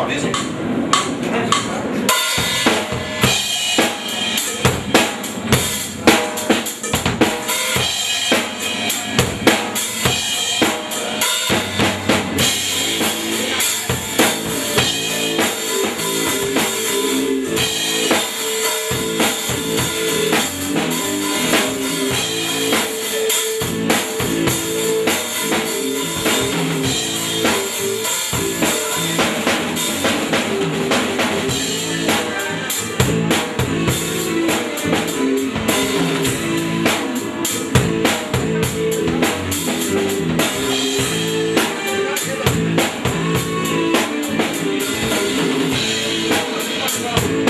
profissionalismo slow.